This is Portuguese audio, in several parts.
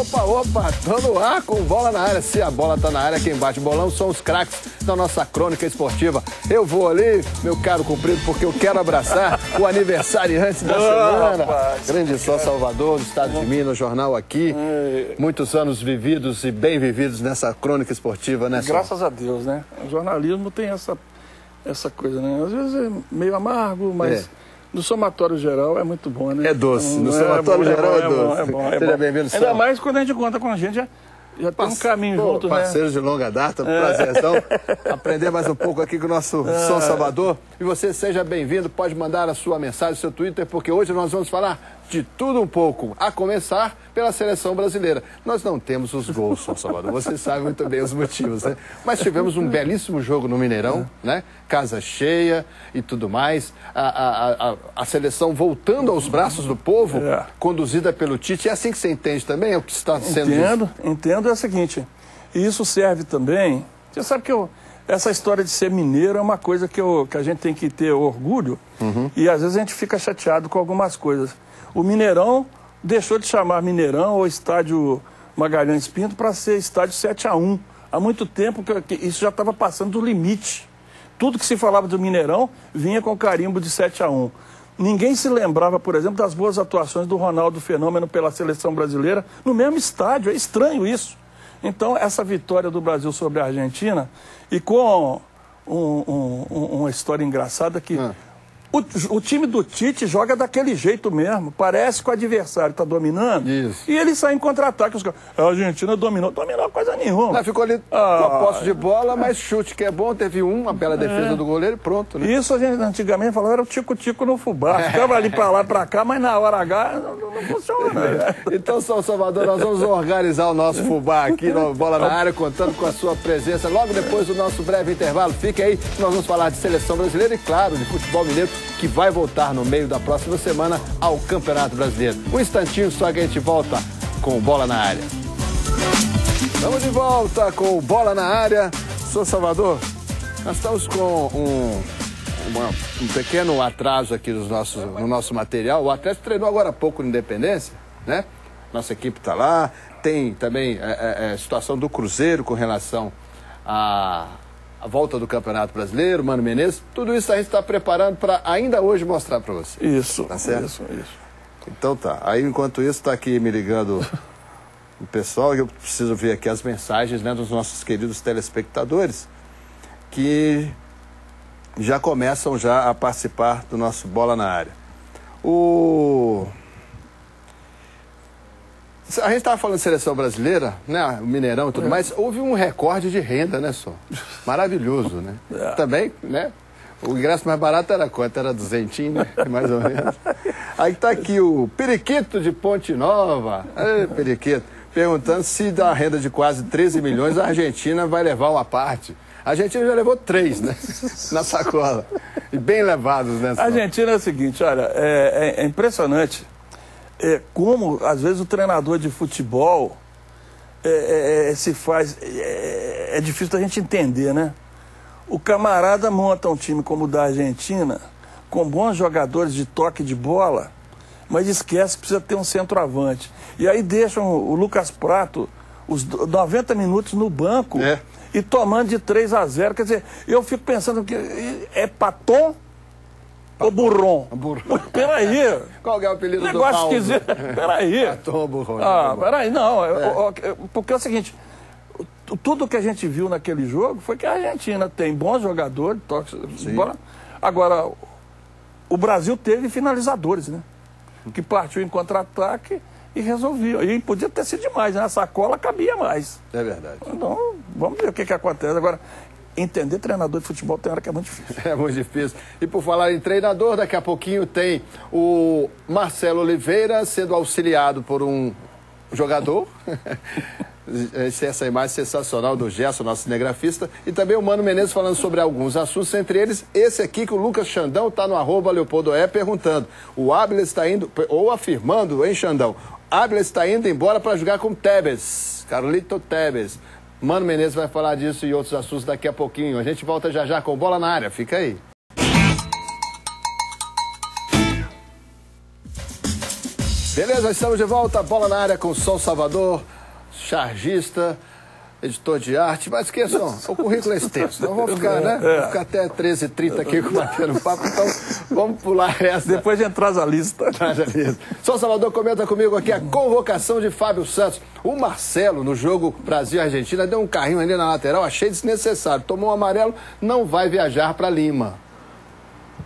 Opa, opa, tô no ar com bola na área. Se a bola tá na área, quem bate bolão são os craques da nossa crônica esportiva. Eu vou ali, meu caro cumprido, porque eu quero abraçar o aniversariante da semana. Grande São Salvador, do estado de Minas, jornal aqui. Muitos anos vividos e bem vividos nessa crônica esportiva, né? Graças a Deus, né? O jornalismo tem essa, essa coisa, né? Às vezes é meio amargo, mas É. no somatório geral é muito bom, né? É doce. No Então, somatório bom, geral é bom, doce. É bom, é bom. Seja bem-vindo, Ainda mais quando a gente conta com a gente, já, já tem um caminho Pô, junto, né? Parceiros de longa data, prazerzão. Aprender mais um pouco aqui com o nosso É. São Salvador. E você seja bem-vindo, pode mandar a sua mensagem, seu Twitter, porque hoje nós vamos falar de tudo um pouco, a começar pela seleção brasileira. Nós não temos os gols, São Salvador, você sabe muito bem os motivos, né? Mas tivemos um belíssimo jogo no Mineirão, né? Casa cheia e tudo mais. A, a, a, a seleção voltando aos braços do povo, É. conduzida pelo Tite. É assim que você entende também? É o que está sendo? Entendo, entendo é o seguinte, e isso serve também, você sabe que eu, essa história de ser mineiro é uma coisa que, eu, que a gente tem que ter orgulho Uhum. e às vezes a gente fica chateado com algumas coisas. O Mineirão deixou de chamar Mineirão ou Estádio Magalhães Pinto para ser Estádio 7 a 1 Há muito tempo que, isso já estava passando do limite. Tudo que se falava do Mineirão vinha com carimbo de 7 a 1 Ninguém se lembrava, por exemplo, das boas atuações do Ronaldo Fenômeno pela seleção brasileira no mesmo estádio. É estranho isso. Então, essa vitória do Brasil sobre a Argentina, e com um- um- um- uma história engraçada que Ah. O, o time do Tite joga daquele jeito mesmo. Parece que o adversário está dominando Isso. e ele sai em contra-ataque. Os A Argentina dominou. Dominou coisa nenhuma. Não, ficou ali com Ah. a posse de bola, mas chute que é bom, teve um, uma bela defesa do goleiro e pronto, né? Isso a gente antigamente falava era o tico-tico no fubá. Ficava ali pra lá, pra cá, mas na hora H não, não- não funciona. né? Então, São Salvador, nós vamos organizar o nosso fubá aqui no Bola na Área, contando com a sua presença logo depois do nosso breve intervalo. Fique aí, nós vamos falar de seleção brasileira e, claro, de futebol mineiro, que vai voltar no meio da próxima semana ao Campeonato Brasileiro. Um instantinho só que a gente volta com Bola na Área. Estamos de volta com Bola na Área. São Salvador, nós estamos com um, uma- um pequeno atraso aqui nos nossos, no nosso material. O Atlético treinou agora há pouco no Independência, né? Nossa equipe está lá. Tem também é, é, é, situação do Cruzeiro com relação à, à volta do Campeonato Brasileiro, Mano Menezes. Tudo isso a gente está preparando para ainda hoje mostrar para você. Isso, Tá certo? isso, isso. Então tá. Aí enquanto isso está aqui me ligando o pessoal, eu preciso ver aqui as mensagens né, dos nossos queridos telespectadores que já começam já a participar do nosso Bola na Área. O a gente estava falando de seleção brasileira, né? O Mineirão e tudo mais. Houve um recorde de renda, né, só? Maravilhoso, né? É. Também, né? O ingresso mais barato era quanto? Era duzentinho, né? Mais ou menos. Aí tá aqui o Periquito de Ponte Nova. Ei, Periquito. Perguntando se da renda de quase 13 milhões a Argentina vai levar uma parte. A Argentina já levou três, né? Na sacola. E bem levados, né? A? Argentina é o seguinte, olha, é, é- é impressionante é, como, às vezes, o treinador de futebol é, é, é, se faz. É, é difícil da gente entender, né? O camarada monta um time como o da Argentina, com bons jogadores de toque de bola, mas esquece que precisa ter um centroavante. E aí deixam o Lucas Prato os 90 minutos no banco É. e tomando de 3 a 0. Quer dizer, eu fico pensando que é Paton ou Burron? Burron. Peraí. Qual é o apelido do Negócio Paulo? esquisito. Peraí. Tom Burrão. Ah, bom. peraí, não. é, Porque é o seguinte, tu- tudo que a gente viu naquele jogo foi que a Argentina tem bons jogadores, toques bola. Agora, o Brasil teve finalizadores, né? Que partiu em contra-ataque e resolvia. E podia ter sido demais, né? A sacola cabia mais. É verdade. Então, vamos ver o que, que acontece. Agora, entender treinador de futebol tem hora que é muito difícil. É muito difícil. E por falar em treinador, daqui a pouquinho tem o Marcelo Oliveira sendo auxiliado por um jogador. Essa imagem sensacional do Gerson, nosso cinegrafista. E também o Mano Menezes falando sobre alguns assuntos, entre eles esse aqui que o Lucas Xandão está no arroba Leopoldo E perguntando. O Ábila está indo, ou afirmando, hein, Xandão? Ábila está indo embora para jogar com Tebes, Carlito Tebes. Mano Menezes vai falar disso e outros assuntos daqui a pouquinho. A gente volta já já com bola na área. Fica aí. Beleza, estamos de volta. Bola na área com Som Salvador, chargista, editor de arte. Mas esqueçam, o currículo é extenso. Não vamos ficar, né? Vamos ficar até 13h30 aqui batendo papo. Então, vamos pular essa. Depois de entrar a lista. Traz a lista. Som Salvador comenta comigo aqui a convocação de Fábio Santos. O Marcelo, no jogo Brasil-Argentina, deu um carrinho ali na lateral, achei desnecessário. Tomou um amarelo, não vai viajar para Lima.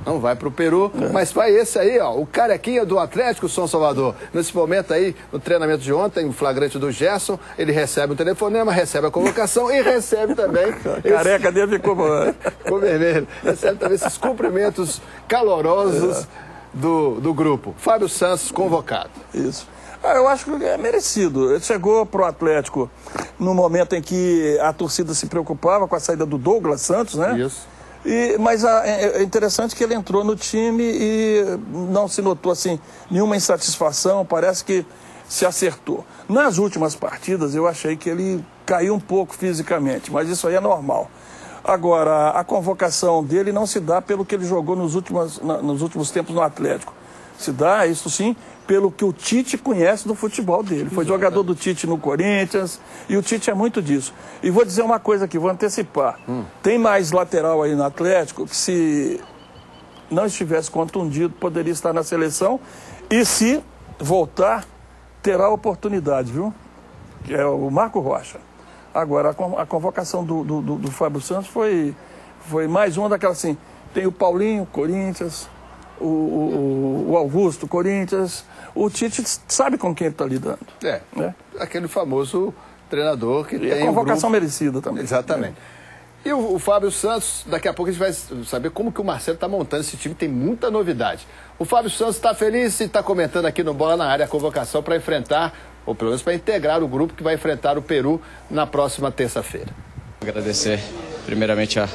Não vai para o Peru, é. mas vai esse aí, ó, o carequinha do Atlético São Salvador. Nesse momento aí, no treinamento de ontem, o flagrante do Gerson, ele recebe um telefonema, recebe a convocação e recebe também. A careca esse... dele ficou, ficou vermelho. Recebe também esses cumprimentos calorosos é. do, do grupo. Fábio Santos convocado. Isso. Ah, eu acho que é merecido. Ele chegou para o Atlético no momento em que a torcida se preocupava com a saída do Douglas Santos, né? Isso. E, mas a, é, é interessante que ele entrou no time e não se notou assim nenhuma insatisfação, parece que se acertou. Nas últimas partidas eu achei que ele caiu um pouco fisicamente, mas isso aí é normal. Agora, a convocação dele não se dá pelo que ele jogou nos últimos, nos últimos tempos no Atlético. Se dá, isso sim, pelo que o Tite conhece do futebol dele. Foi jogador do Tite no Corinthians e o Tite é muito disso. E vou dizer uma coisa aqui, vou antecipar. Hum. Tem mais lateral aí no Atlético que se não estivesse contundido poderia estar na seleção e se voltar terá oportunidade, viu? Que é o Marco Rocha. Agora, a convocação do, do, do, do Fábio Santos foi, foi mais uma daquelas assim. Tem o Paulinho, Corinthians, o, o, o Augusto, Corinthians, o Tite sabe com quem ele está lidando. É, né? aquele famoso treinador que e tem. a convocação um grupo... merecida também. Exatamente. É. E o, o, Fábio Santos, daqui a pouco a gente vai saber como que o Marcelo está montando esse time, tem muita novidade. O Fábio Santos está feliz e está comentando aqui no Bola na Área a convocação para enfrentar, ou pelo menos para integrar o grupo que vai enfrentar o Peru na próxima terça-feira. Agradecer primeiramente a,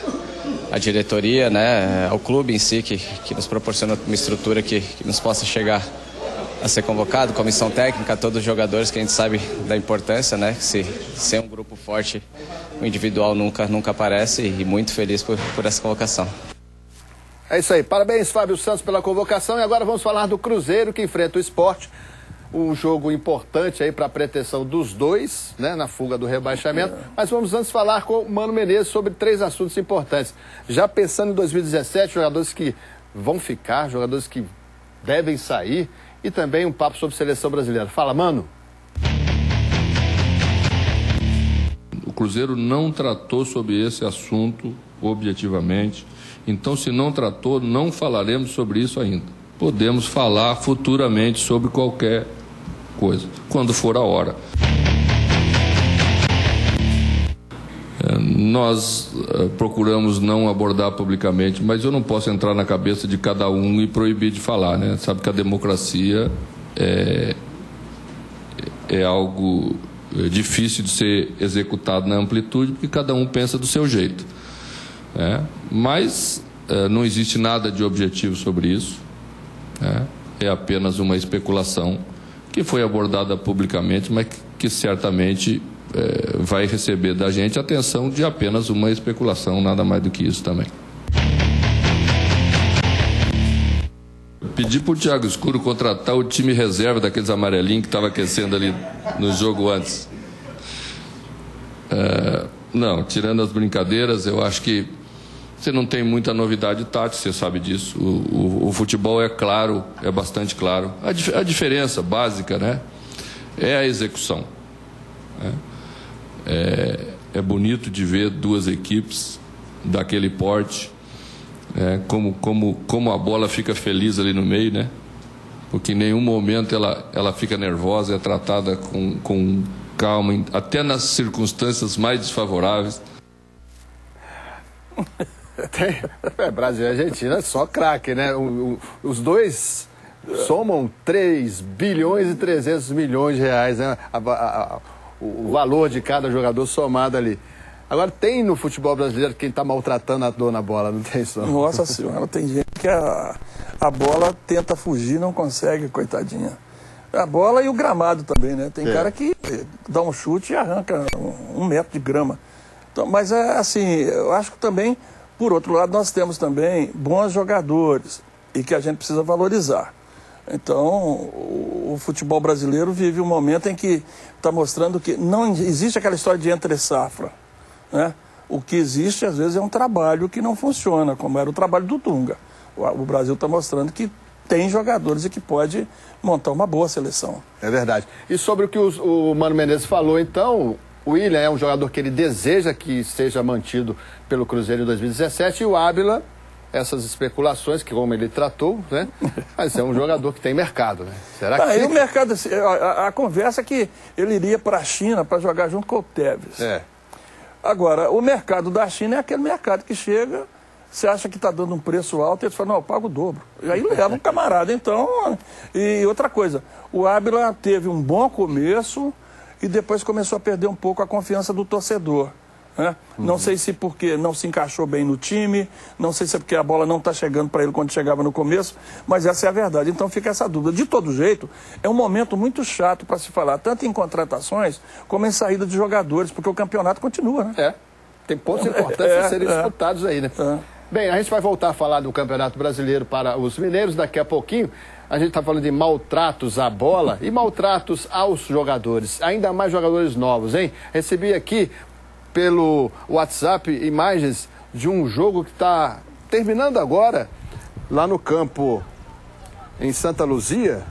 a diretoria, né, ao clube em si, que, que nos proporciona uma estrutura que, que nos possa chegar a ser convocado, comissão técnica, todos os jogadores que a gente sabe da importância, né? Se ser um grupo forte, o individual nunca, nunca aparece e muito feliz por, por essa convocação. É isso aí. Parabéns, Fábio Santos, pela convocação. E agora vamos falar do Cruzeiro que enfrenta o esporte. Um jogo importante aí para a pretensão dos dois, né, na fuga do rebaixamento. Mas vamos antes falar com o Mano Menezes sobre três assuntos importantes. Já pensando em 2017, jogadores que vão ficar, jogadores que devem sair e também um papo sobre seleção brasileira. Fala, mano. O Cruzeiro não tratou sobre esse assunto objetivamente. Então, se não tratou, não falaremos sobre isso ainda. Podemos falar futuramente sobre qualquer coisa, quando for a hora. Nós uh, procuramos não abordar publicamente, mas eu não posso entrar na cabeça de cada um e proibir de falar, né? Sabe que a democracia é, é algo eh, difícil de ser executado na amplitude, porque cada um pensa do seu jeito. Né? Mas não existe nada de objetivo sobre isso. Né? É apenas uma especulação que foi abordada publicamente, mas que, certamente é, vai receber da gente atenção de apenas uma especulação, nada mais do que isso também. Pedi para o Thiago Escuro contratar o time reserva daqueles amarelinhos que estava aquecendo ali no jogo antes. É, não, tirando as brincadeiras, eu acho que você não tem muita novidade tática, você sabe disso. O, o, o, futebol é claro, é bastante claro. A, a diferença básica né, é a execução. Né? É, é bonito de ver duas equipes daquele porte, é, como, como, como a bola fica feliz ali no meio, né? Porque em nenhum momento ela, ela fica nervosa, é tratada com, com calma, até nas circunstâncias mais desfavoráveis. Tem, é, Brasil e Argentina é só craque, né? O, o, os dois somam 3 bilhões e 300 milhões de reais, né? A, a, a, o, valor de cada jogador somado ali. Agora, tem no futebol brasileiro quem está maltratando a dor na bola, não tem isso? Nossa senhora, tem gente que a, a bola tenta fugir não consegue, coitadinha. A bola e o gramado também, né? Tem é. cara que dá um chute e arranca um, um metro de grama. Então, mas é assim, eu acho que também, por outro lado, nós temos também bons jogadores e que a gente precisa valorizar. Então, o, futebol brasileiro vive um momento em que está mostrando que não existe aquela história de entre safra. Né? O que existe, às vezes, é um trabalho que não funciona, como era o trabalho do Dunga. O, Brasil está mostrando que tem jogadores e que pode montar uma boa seleção. É verdade. E sobre o que o Mano Menezes falou, então, o William é um jogador que ele deseja que seja mantido pelo Cruzeiro em 2017 e o Ábila, essas especulações, que como ele tratou, né? Mas é um jogador que tem mercado, né? Será que. Ah, e o mercado, assim, a, a, conversa é que ele iria para a China para jogar junto com o Tevez. É. Agora, o mercado da China é aquele mercado que chega você acha que está dando um preço alto, e ele fala, não, eu pago o dobro. E aí leva o camarada. Então, e outra coisa, o Ábila teve um bom começo e depois começou a perder um pouco a confiança do torcedor. Né? Uhum. Não sei se porque não se encaixou bem no time, não sei se é porque a bola não está chegando para ele quando chegava no começo, mas essa é a verdade. Então fica essa dúvida. De todo jeito, é um momento muito chato para se falar, tanto em contratações como em saída de jogadores, porque o campeonato continua. Né? É. Tem pontos importantes é, a serem é, disputados aí, né? É. Bem, a gente vai voltar a falar do Campeonato Brasileiro para os mineiros daqui a pouquinho. A gente está falando de maltratos à bola e maltratos aos jogadores, ainda mais jogadores novos, hein? Recebi aqui pelo WhatsApp imagens de um jogo que está terminando agora lá no campo em Santa Luzia,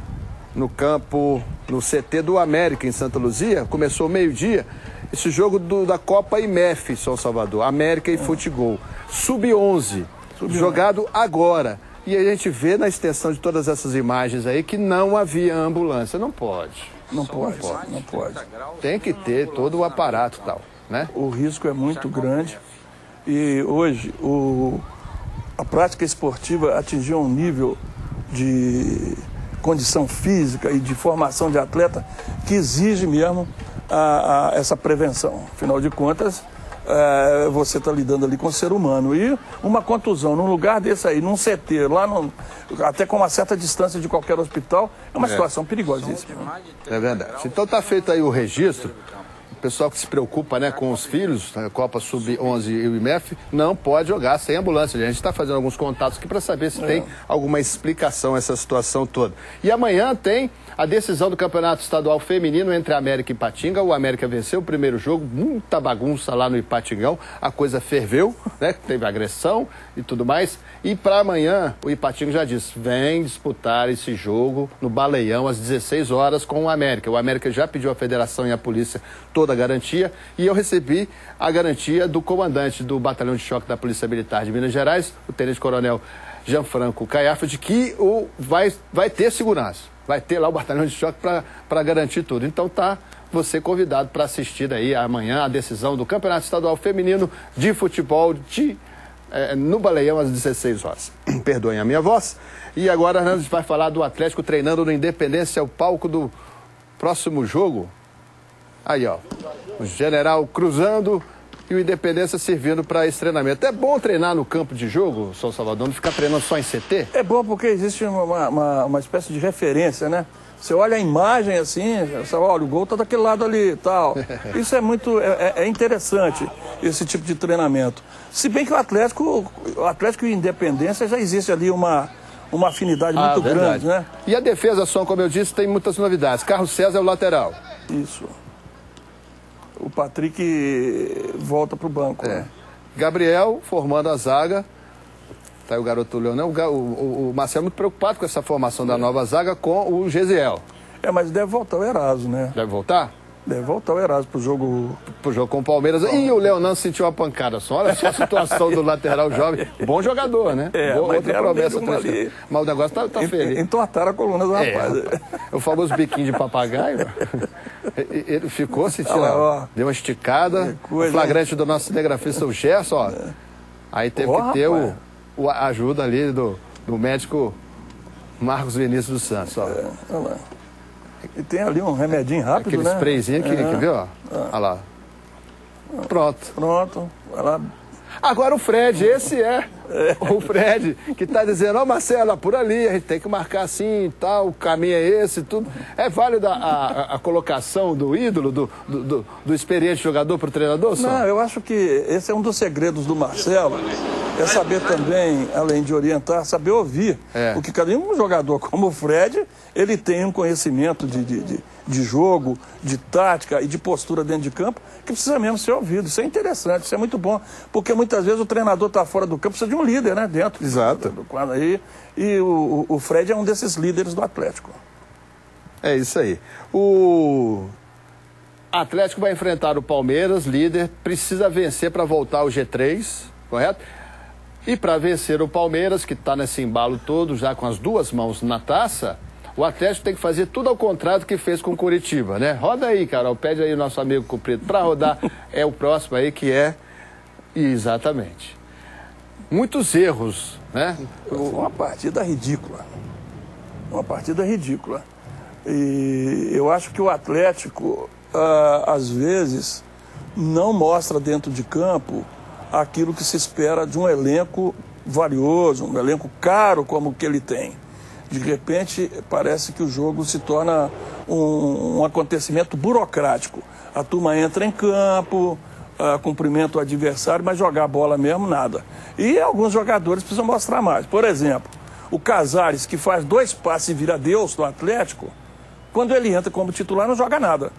no campo no CT do América em Santa Luzia. Começou meio-dia esse jogo do, da Copa IMEF São Salvador, América e Futebol sub-11, sub jogado agora. E a gente vê na extensão de todas essas imagens aí que não havia ambulância. Não pode. Não pode, não pode. Não pode. Tem que ter todo o aparato tal, né? O risco é muito grande. E hoje o, a prática esportiva atingiu um nível de condição física e de formação de atleta que exige mesmo a, a, essa prevenção. Afinal de contas, é, você está lidando ali com o ser humano. E uma contusão num lugar desse aí, num CT, lá no, até com uma certa distância de qualquer hospital, é uma é. situação perigosíssima. É verdade. Então está feito aí o registro. O pessoal que se preocupa né, com os filhos, a Copa Sub-11 e o IMEF, não pode jogar sem ambulância. A gente está fazendo alguns contatos aqui para saber se é. tem alguma explicação essa situação toda. E amanhã tem a decisão do Campeonato Estadual Feminino entre América e Ipatinga. O América venceu o primeiro jogo, muita bagunça lá no Ipatingão. A coisa ferveu, né? Teve agressão e tudo mais. E para amanhã, o Ipatinga já disse: vem disputar esse jogo no Baleião às 16 horas com o América. O América já pediu à federação e à polícia toda a garantia e eu recebi a garantia do comandante do Batalhão de Choque da Polícia Militar de Minas Gerais, o Tenente Coronel Gianfranco Caiafa, de que o, vai, vai ter segurança vai ter lá o batalhão de choque para garantir tudo. Então tá você convidado para assistir aí amanhã a decisão do Campeonato Estadual Feminino de Futebol de, é, no Baleião às 16 horas. Perdoem a minha voz. E agora a gente vai falar do Atlético treinando no Independência, o palco do próximo jogo. Aí, ó. O General cruzando e o Independência servindo para esse treinamento. É bom treinar no campo de jogo, São Salvador, não ficar treinando só em CT? É bom porque existe uma, uma, uma espécie de referência, né? Você olha a imagem assim, você olha, o gol está daquele lado ali e tal. Isso é muito é, é, é, interessante, esse tipo de treinamento. Se bem que o Atlético, o Atlético e Independência já existe ali uma, uma afinidade ah, muito verdade. grande, né? E a defesa, Som, como eu disse, tem muitas novidades. Carlos César é o lateral. Isso o Patrick volta para o banco. É. Né? Gabriel formando a zaga. Tá aí o garoto Leonel. O, o, o Marcelo é muito preocupado com essa formação da nova zaga com o Gesiel. É, mas deve voltar o Eraso, né? Deve voltar? Deve voltar o Erasmo pro jogo. Pro jogo com o Palmeiras. E o Leonan sentiu uma pancada só. Olha só a situação do lateral jovem. Bom jogador, né? É, Boa, outra promessa ali. Mas o negócio tá, tá feio. Entortaram a coluna do é, rapaz. É, o famoso biquinho de papagaio. Ele ficou sentindo. Ah, deu uma esticada. Coisa, o flagrante do nosso cinegrafista, o Gerson, ó. Aí teve oh, que ter o, o, a ajuda ali do, do médico Marcos Vinícius dos Santos, ó. É, olha lá. E tem ali um remedinho rápido, Aquele né? sprayzinho que, é. que viu, ó. É. Olha lá. Pronto. Pronto. Vai lá. Agora o Fred, esse é, é. O Fred, que está dizendo, ó oh, Marcelo, por ali, a gente tem que marcar assim e tal, o caminho é esse, tudo. É válida a, a, a colocação do ídolo, do, do, do, do experiente jogador para o treinador? Só? Não, eu acho que esse é um dos segredos do Marcelo é saber também, além de orientar, saber ouvir. É. Porque cada um jogador como o Fred, ele tem um conhecimento de, de, de, de jogo, de tática e de postura dentro de campo que precisa mesmo ser ouvido. Isso é interessante, isso é muito bom. Porque muitas vezes o treinador está fora do campo, precisa de um líder, né? Dentro Exato. do quadro aí. E o, o Fred é um desses líderes do Atlético. É isso aí. O Atlético vai enfrentar o Palmeiras, líder, precisa vencer para voltar ao G3, correto? E para vencer o Palmeiras, que está nesse embalo todo, já com as duas mãos na taça, o Atlético tem que fazer tudo ao contrário do que fez com o Curitiba, né? Roda aí, Carol, pede aí o nosso amigo Comprido para rodar. É o próximo aí que é. Exatamente. Muitos erros, né? Uma partida ridícula. Uma partida ridícula. E eu acho que o Atlético, ah, às vezes, não mostra dentro de campo aquilo que se espera de um elenco valioso, um elenco caro como o que ele tem. De repente, parece que o jogo se torna um, um acontecimento burocrático. A turma entra em campo, ah, cumprimenta o adversário, mas jogar bola mesmo, nada. E alguns jogadores precisam mostrar mais. Por exemplo, o Casares, que faz dois passes e vira Deus do Atlético, quando ele entra como titular, não joga nada.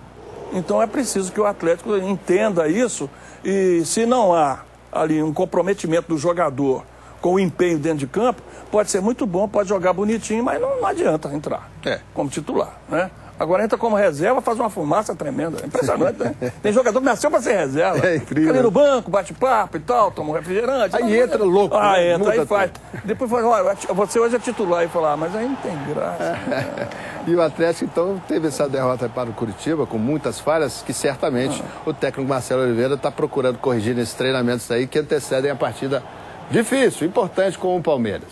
Então é preciso que o Atlético entenda isso e se não há ali um comprometimento do jogador com o empenho dentro de campo, pode ser muito bom, pode jogar bonitinho, mas não, não adianta entrar É. como titular, né? Agora entra como reserva, faz uma fumaça tremenda. Impressionante, né? Tem jogador que nasceu para ser reserva. É incrível. Fica ali no banco, bate papo e tal, toma um refrigerante. Aí Não, entra louco, Ah, né? entra, aí faz. Depois fala, olha, você hoje é titular. E fala, ah, mas aí não tem graça. E o Atlético, então, teve essa derrota para o Curitiba, com muitas falhas, que certamente o técnico Marcelo Oliveira está procurando corrigir nesses treinamentos aí que antecedem a partida difícil, importante com o Palmeiras.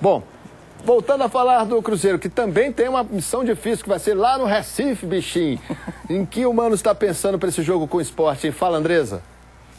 Bom, voltando a falar do Cruzeiro, que também tem uma missão difícil, que vai ser lá no Recife, bichinho. em que o Mano está pensando para esse jogo com o esporte, hein? Fala, Andresa.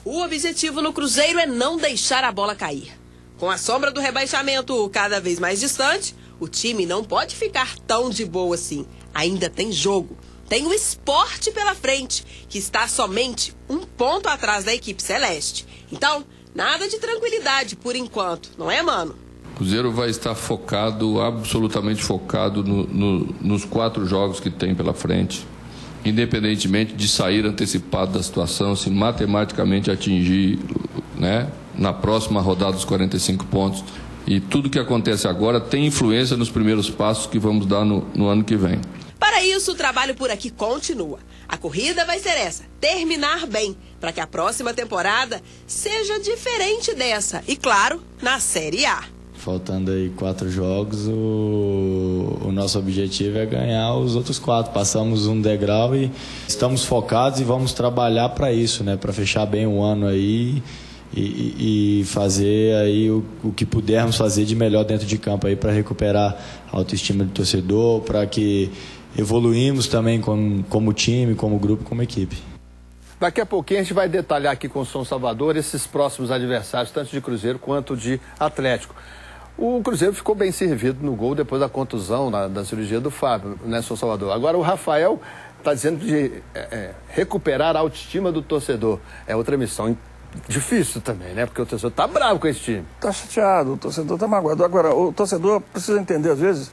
O objetivo no Cruzeiro é não deixar a bola cair. Com a sombra do rebaixamento cada vez mais distante, o time não pode ficar tão de boa assim. Ainda tem jogo. Tem o esporte pela frente, que está somente um ponto atrás da equipe celeste. Então, nada de tranquilidade por enquanto, não é, mano? O Cruzeiro vai estar focado, absolutamente focado no- no- nos quatro jogos que tem pela frente. Independentemente de sair antecipado da situação, se matematicamente atingir né, na próxima rodada os 45 pontos. E tudo que acontece agora tem influência nos primeiros passos que vamos dar no, no ano que vem. Para isso, o trabalho por aqui continua. A corrida vai ser essa: terminar bem, para que a próxima temporada seja diferente dessa. E, claro, na Série A. Faltando aí quatro jogos, o, o nosso objetivo é ganhar os outros quatro. Passamos um degrau e estamos focados e vamos trabalhar para isso, né? Para fechar bem o ano aí e, e- fazer aí o, o que pudermos fazer de melhor dentro de campo aí para recuperar a autoestima do torcedor, para que evoluímos também como, como time, como grupo, como equipe. Daqui a pouquinho a gente vai detalhar aqui com o São Salvador esses próximos adversários, tanto de Cruzeiro quanto de Atlético. O Cruzeiro ficou bem servido no gol depois da contusão na- da cirurgia do Fábio, né, São Salvador? Agora o Rafael está dizendo de é, é, recuperar a autoestima do torcedor. É outra missão difícil também, né? Porque o torcedor está bravo com esse time. Tá chateado, o torcedor tá magoado. Agora, o torcedor precisa entender, às vezes,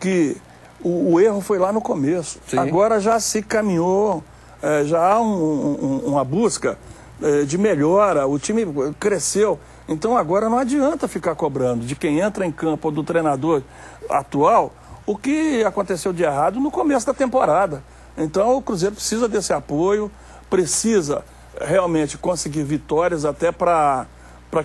que o, o erro foi lá no começo. Sim. Agora já se caminhou, eh, já há um- um- uma busca eh, de melhora, o time cresceu. Então agora não adianta ficar cobrando de quem entra em campo ou do treinador atual o que aconteceu de errado no começo da temporada. Então o Cruzeiro precisa desse apoio, precisa realmente conseguir vitórias até para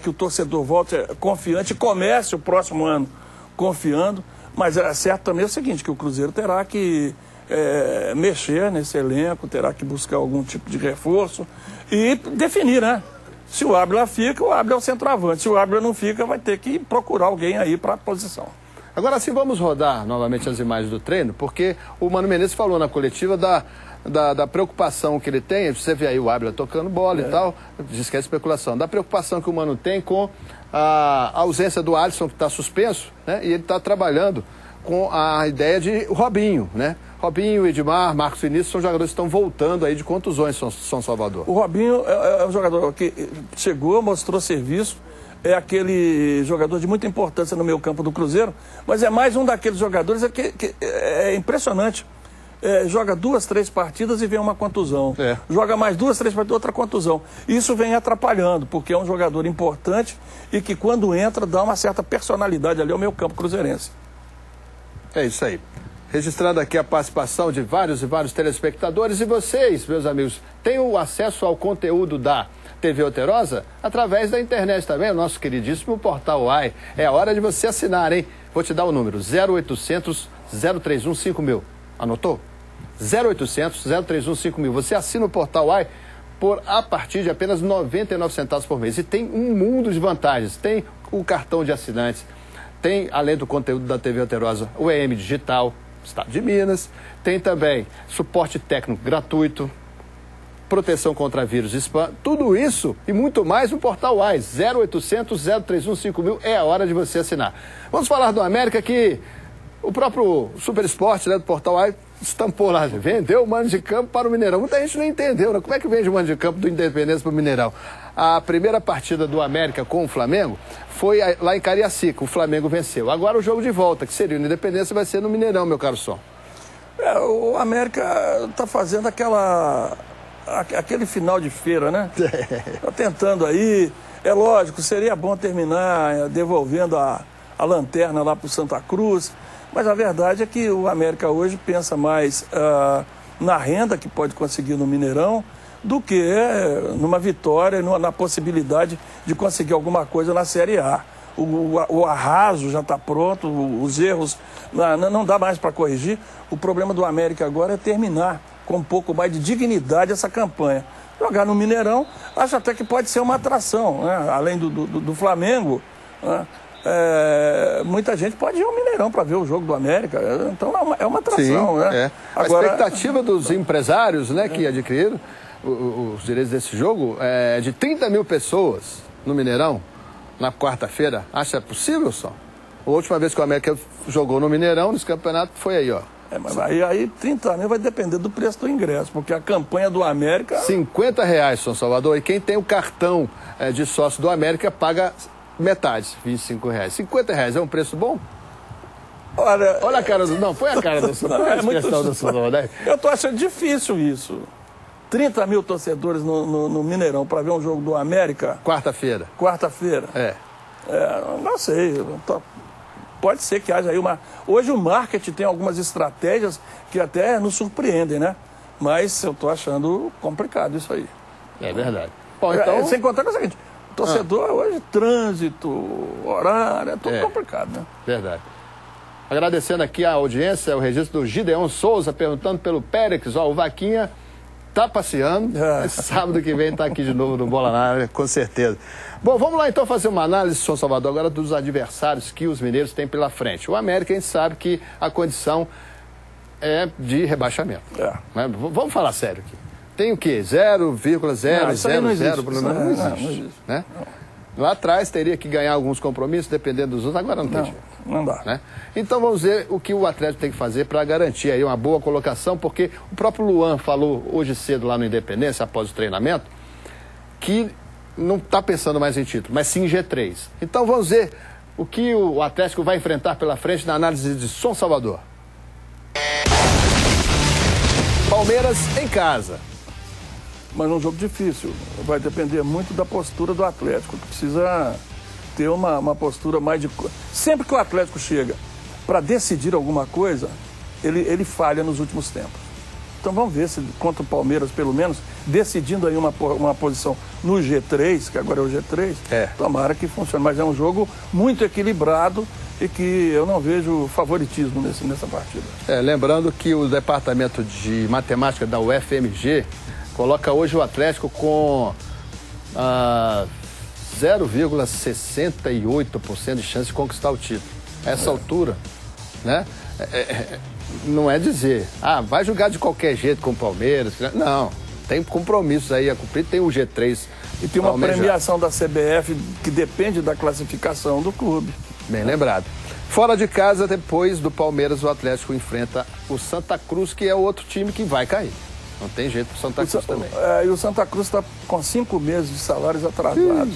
que o torcedor volte confiante e comece o próximo ano confiando. Mas é certo também é o seguinte, que o Cruzeiro terá que eh, mexer nesse elenco, terá que buscar algum tipo de reforço e definir, né? Se o Ábila fica, o Ábila é o centroavante. Se o Ábila não fica, vai ter que procurar alguém aí para a posição. Agora sim, vamos rodar novamente as imagens do treino, porque o Mano Menezes falou na coletiva da, da, da preocupação que ele tem, você vê aí o Ábila tocando bola e tal, diz que é especulação, da preocupação que o Mano tem com a ausência do Alisson, que está suspenso, né? E ele está trabalhando com a ideia de Robinho, né? Robinho, Edmar, Marcos Vinícius são jogadores que estão voltando aí de contusões em São, São Salvador. O Robinho é, é um jogador que chegou, mostrou serviço, é aquele jogador de muita importância no meio campo do Cruzeiro, mas é mais um daqueles jogadores que, que é impressionante. É, joga duas, três partidas e vem uma contusão. É. Joga mais duas, três partidas, outra contusão. Isso vem atrapalhando, porque é um jogador importante e que quando entra dá uma certa personalidade ali ao meio campo cruzeirense. É isso aí. Registrando aqui a participação de vários e vários telespectadores e vocês, meus amigos, têm o acesso ao conteúdo da TV Alterosa através da internet também, o nosso queridíssimo portal AI. É a hora de você assinar, hein? Vou te dar o número 0800 031 5000. Anotou? 0800 031 5000. Você assina o portal AI por a partir de apenas 99 centavos por mês. E tem um mundo de vantagens. Tem o cartão de assinantes, tem, além do conteúdo da TV Alterosa, o EM Digital, Estado de Minas, tem também suporte técnico gratuito, proteção contra vírus e spam, tudo isso e muito mais no Portal UAS, 0800 031 5000 é a hora de você assinar. Vamos falar do América que o próprio Super Esporte né, do Portal UAS estampou lá, vendeu o mano de campo para o Mineirão. Muita gente não entendeu, né? Como é que vende o mano de campo do Independência para o Mineirão? A primeira partida do América com o Flamengo foi lá em Cariacica, o Flamengo venceu. Agora o jogo de volta, que seria o Independência, vai ser no Mineirão, meu caro som. É, o América está fazendo aquela aquele final de feira, né? Tá tentando aí. É lógico, seria bom terminar eh, devolvendo a, a lanterna lá para o Santa Cruz, mas a verdade é que o América hoje pensa mais uh, na renda que pode conseguir no Mineirão do que eh, numa vitória, numa, na possibilidade de conseguir alguma coisa na Série A. O, o, o arraso já está pronto, os erros não, não dá mais para corrigir. O problema do América agora é terminar com um pouco mais de dignidade essa campanha. Jogar no Mineirão, acho até que pode ser uma atração, né? além do, do, do Flamengo. Né? É, muita gente pode ir ao Mineirão para ver o jogo do América. Então é uma, é uma atração. Sim, né? É. Agora, a expectativa dos empresários né, que adquiriram os direitos desse jogo é de 30 mil pessoas no Mineirão na quarta-feira. Acha possível só? A última vez que o América jogou no Mineirão, nesse campeonato, foi aí, ó. É, mas aí, aí 30 mil vai depender do preço do ingresso, porque a campanha do América. 50 reais, São Salvador. E quem tem o cartão é, de sócio do América paga metade, 25 reais. 50 reais é um preço bom? Olha, Olha a cara do. Não, foi a cara do Não, é muito... do Sul, né? Eu tô achando difícil isso. 30 mil torcedores no, no, no Mineirão para ver um jogo do América. Quarta-feira. Quarta-feira. É. é. Não sei. Tô pode ser que haja aí uma. Hoje o marketing tem algumas estratégias que até nos surpreendem, né? Mas eu estou achando complicado isso aí. É verdade. Bom, então... É, sem contar com o seguinte, torcedor ah. hoje, trânsito, horário, é tudo é. complicado, né? Verdade. Agradecendo aqui a audiência, o registro do Gideon Souza, perguntando pelo Périx, ó, o Vaquinha tá passeando, é. sábado que vem tá aqui de novo no Bola na área, com certeza. Bom, vamos lá então fazer uma análise, São Salvador, agora dos adversários que os mineiros têm pela frente. O América, a gente sabe que a condição é de rebaixamento. É. Né? Vamos falar sério aqui. Tem o quê? 0,000, não, existe. Não, não existe. Né? Lá atrás teria que ganhar alguns compromissos, dependendo dos outros, agora não tem jeito. Não dá. Né? Então vamos ver o que o Atlético tem que fazer para garantir aí uma boa colocação, porque o próprio Luan falou hoje cedo lá no Independência, após o treinamento, que não está pensando mais em título, mas sim em G3. Então vamos ver o que o Atlético vai enfrentar pela frente na análise de São Salvador. Palmeiras em casa. Mas um jogo difícil. Vai depender muito da postura do Atlético. Precisa ter uma, uma postura mais de. Sempre que o Atlético chega para decidir alguma coisa, ele, ele falha nos últimos tempos. Então vamos ver se contra o Palmeiras, pelo menos, decidindo aí uma, uma posição no G3, que agora é o G3, é. tomara que funcione. Mas é um jogo muito equilibrado e que eu não vejo favoritismo nesse, nessa partida. É, lembrando que o departamento de matemática da UFMG coloca hoje o Atlético com ah, 0,68% de chance de conquistar o título. Essa é. altura, né? É, é, é não é dizer, ah, vai jogar de qualquer jeito com o Palmeiras. Não, tem compromissos aí a cumprir, tem o G3. E tem uma premiação da CBF que depende da classificação do clube. Bem lembrado. Fora de casa, depois do Palmeiras, o Atlético enfrenta o Santa Cruz, que é o outro time que vai cair. Não tem jeito pro Santa Cruz o, também. É, e o Santa Cruz está com cinco meses de salários atrasados.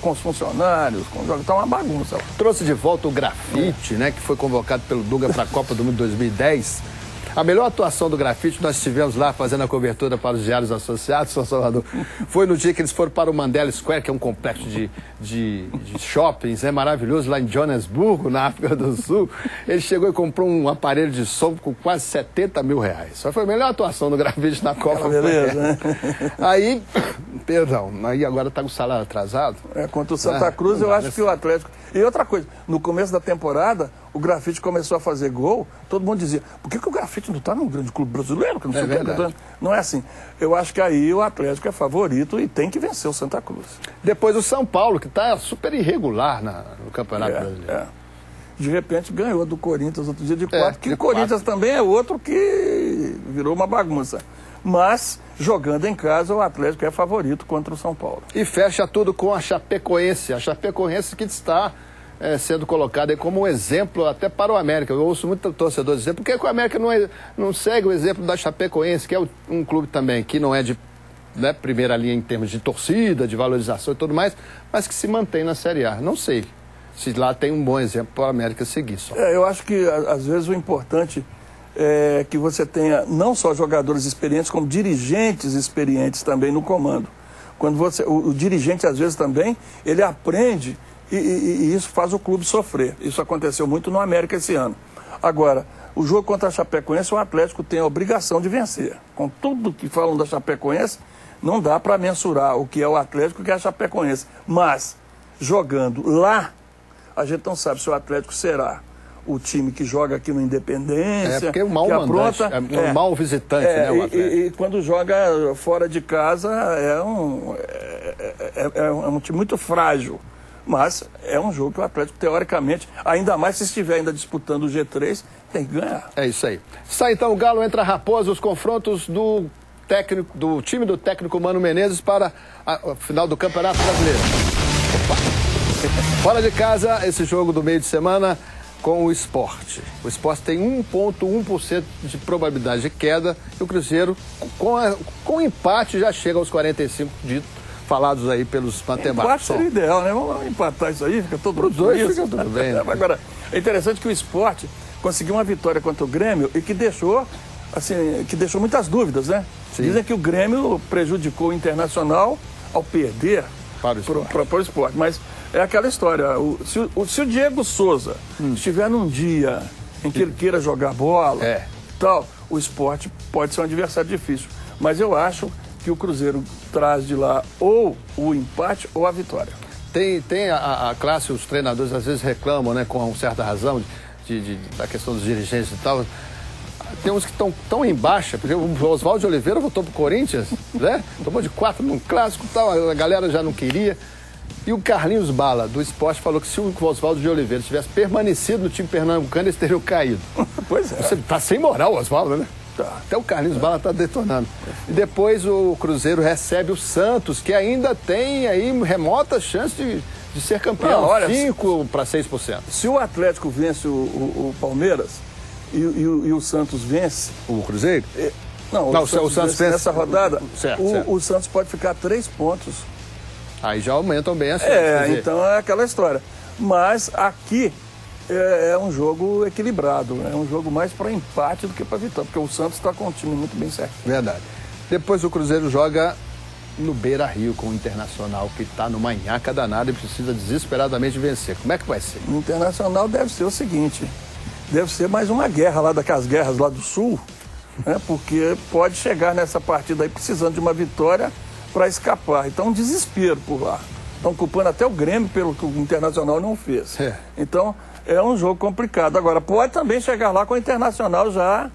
com os funcionários, com os tá uma bagunça. Trouxe de volta o grafite, né, que foi convocado pelo Dunga para a Copa do Mundo 2010. A melhor atuação do grafite, nós estivemos lá fazendo a cobertura para os diários associados, São Salvador, foi no dia que eles foram para o Mandela Square, que é um complexo de, de, de shoppings, é maravilhoso, lá em Johannesburgo, na África do Sul. Ele chegou e comprou um aparelho de som com quase 70 mil reais. Só foi a melhor atuação do grafite na Copa. beleza, né? Aí, perdão, aí agora está com o salário atrasado. É, contra o Santa Cruz, eu acho que o Atlético. E outra coisa, no começo da temporada, o grafite começou a fazer gol, todo mundo dizia, por que, que o grafite não está num grande clube brasileiro? Que não, É que, não é assim. Eu acho que aí o Atlético é favorito e tem que vencer o Santa Cruz. Depois o São Paulo, que está super irregular na- no Campeonato É, Brasileiro. é. De repente ganhou do Corinthians outro dia de quatro, que o Corinthians também é outro que virou uma bagunça. Mas, jogando em casa, o Atlético é favorito contra o São Paulo. E fecha tudo com a Chapecoense. A Chapecoense que está eh, sendo colocada aí como um exemplo até para o América. Eu ouço muito torcedor dizer, por que, o América não, é- não segue o exemplo da Chapecoense, que é um clube também que não é de né, primeira linha em termos de torcida, de valorização e tudo mais, mas que se mantém na Série A. Não sei se lá tem um bom exemplo para o América seguir só. É, eu acho que às vezes o importante é que você tenha não só jogadores experientes, como dirigentes experientes também no comando. Quando você, o, o dirigente às vezes também ele aprende e, e- e isso faz o clube sofrer. Isso aconteceu muito no América esse ano. Agora, o jogo contra a Chapecoense, o Atlético tem a obrigação de vencer. Com tudo que falam da Chapecoense, não dá para mensurar o que é o Atlético e o que é a Chapecoense. Mas jogando lá, a gente não sabe se o Atlético será o time que joga aqui no Independência. É, porque é um mau que mandante, apronta. é um mau visitante, né, o e-. E, e quando joga fora de casa é um, é, é- é- é um time muito frágil. Mas é um jogo que o Atlético, teoricamente, ainda mais se estiver ainda disputando o G3, tem que ganhar. É isso aí. Sai então o Galo entra Raposa, os confrontos do técnico, do time do técnico Mano Menezes para a, a final do Campeonato Brasileiro. Opa. Fora de casa, esse jogo do meio de semana com o esporte. O esporte tem 1,1% de probabilidade de queda e o Cruzeiro, com, a- com empate, já chega aos 45 de, falados aí pelos Empate matemáticos. seria ideal, né? Vamos empatar isso aí, fica todo mundo dois fica tudo bem, né? Agora, é interessante que o esporte conseguiu uma vitória contra o Grêmio e que deixou, assim, que deixou muitas dúvidas, né? Sim. Dizem que o Grêmio prejudicou o Internacional ao perder Para o esporte. pro- pro esporte. Mas é aquela história, o- se, o, se o Diego Souza estiver num dia em que ele queira jogar bola, É. tal, o esporte pode ser um adversário difícil. Mas eu acho que o Cruzeiro traz de lá ou o empate ou a vitória. Tem, tem a, a classe, os treinadores às vezes reclamam, né, com certa razão, de, de- da questão dos dirigentes e tal. Tem uns que estão tão em baixa, porque o Oswaldo de Oliveira voltou pro Corinthians, né? Tomou de quatro num clássico e tal, a galera já não queria. E o Carlinhos Bala, do esporte, falou que se o Oswaldo de Oliveira tivesse permanecido no time pernambucano, eles teriam caído. Pois é. Você tá sem moral, Oswaldo, né? Tá. Até o Carlinhos Bala tá detonando. E depois o Cruzeiro recebe o Santos, que ainda tem aí remota chance de, de ser campeão. Não, olha, 5 para 6%. Se o Atlético vence o, o- o Palmeiras e, o- e o- e o Santos vence. O Cruzeiro? Não, Não, o Santos vence- nessa rodada, Certo, o, certo. o Santos pode ficar três pontos. Aí já aumentam bem a chance. É, então é aquela história. Mas aqui é, é um jogo equilibrado, né? é um jogo mais para empate do que para vitória, porque o Santos está com um time muito bem certo. Verdade. Depois o Cruzeiro joga no Beira Rio com o Internacional, que está numa nhaca danada e precisa desesperadamente vencer. Como é que vai ser? No Internacional deve ser o seguinte: deve ser mais uma guerra lá daquelas guerras lá do Sul, né? porque pode chegar nessa partida aí precisando de uma vitória para escapar. Então, um desespero por lá. Estão culpando até o Grêmio pelo que o Internacional não fez. É. Então, é um jogo complicado. Agora, pode também chegar lá com o Internacional já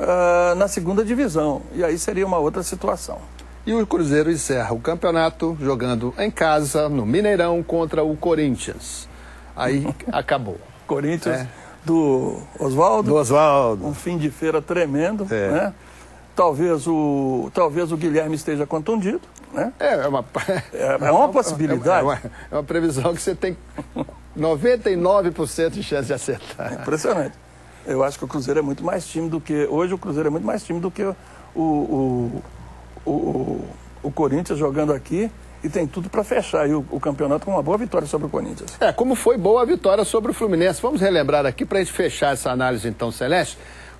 ah, na segunda divisão. E aí seria uma outra situação. E o Cruzeiro encerra o campeonato jogando em casa, no Mineirão, contra o Corinthians. Aí acabou. Corinthians É. do Oswaldo. Do Oswaldo. um fim de feira tremendo, É. né? Talvez o, talvez o Guilherme esteja contundido, né? É, é uma, É, é uma possibilidade. É uma, é uma previsão que você tem 99% de chance de acertar. Impressionante. Eu acho que o Cruzeiro é muito mais time do que. Hoje o Cruzeiro é muito mais time do que o, o, o, o, Corinthians jogando aqui e tem tudo para fechar aí o, o, campeonato com uma boa vitória sobre o Corinthians. É, como foi boa a vitória sobre o Fluminense. Vamos relembrar aqui para a gente fechar essa análise então, Celeste,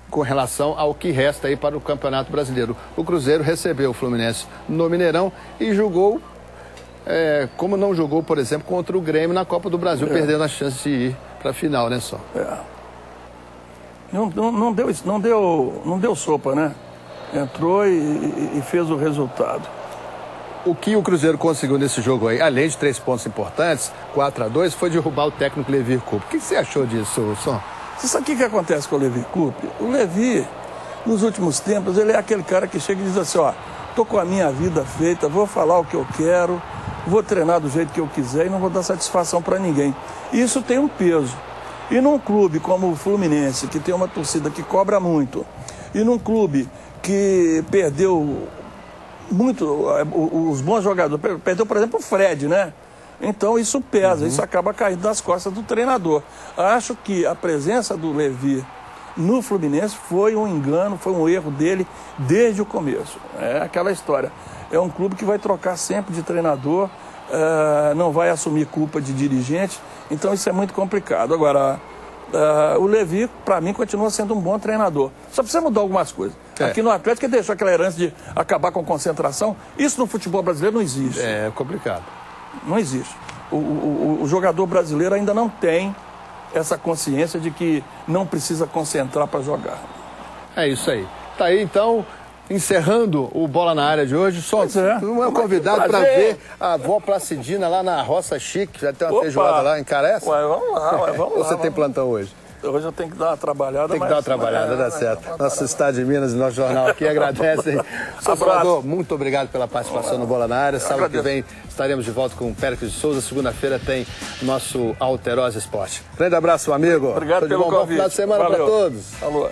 com relação ao que resta aí para o Campeonato Brasileiro. O Cruzeiro recebeu o Fluminense no Mineirão e jogou é, como não jogou, por exemplo, contra o Grêmio na Copa do Brasil, é. perdendo a chance de ir para a final, né, só? É. Não, não, não, deu, não, deu, não deu sopa, né? Entrou e, e fez o resultado o que o Cruzeiro conseguiu nesse jogo aí, além de três pontos importantes, 4 a 2 foi derrubar o técnico Levi Coupe. O que você achou disso, Som? Você sabe o que, acontece com o Levi Coupe? O Levi, nos últimos tempos, ele é aquele cara que chega e diz assim, ó, tô com a minha vida feita, vou falar o que eu quero, vou treinar do jeito que eu quiser e não vou dar satisfação para ninguém. Isso tem um peso. E num clube como o Fluminense, que tem uma torcida que cobra muito, e num clube que perdeu muito é, os bons jogadores. Perdeu, por exemplo, o Fred, né? Então isso pesa, uhum. isso acaba caindo nas costas do treinador. Acho que a presença do Levi no Fluminense foi um engano, foi um erro dele desde o começo. É aquela história. É um clube que vai trocar sempre de treinador, uh, não vai assumir culpa de dirigente, então isso é muito complicado. Agora, uh, o Levi, para mim, continua sendo um bom treinador. Só precisa mudar algumas coisas. É. Aqui no Atlético ele deixou aquela herança de acabar com concentração. Isso no futebol brasileiro não existe. É complicado. Não existe. O, o, o jogador brasileiro ainda não tem essa consciência de que não precisa concentrar para jogar. É isso aí. Tá aí então encerrando o Bola na Área de hoje, só é. um convidado para ver a avó Placidina lá na Roça Chique, já tem uma Opa. feijoada lá em Carece? Ué, vamos lá, ué, vamos lá. Você tem plantão hoje? Hoje eu tenho que dar uma trabalhada. Tem que mas, dar uma trabalhada, é, dá certo. Nosso Estado de Minas e nosso jornal aqui agradecem. Salvador, muito obrigado pela participação no Bola na Área. Sábado que vem estaremos de volta com o Péricles de Souza. Segunda-feira tem nosso Alterosa Esporte. Grande abraço, amigo. Obrigado Tudo pelo bom. convite. Bom final de semana para todos. Alô.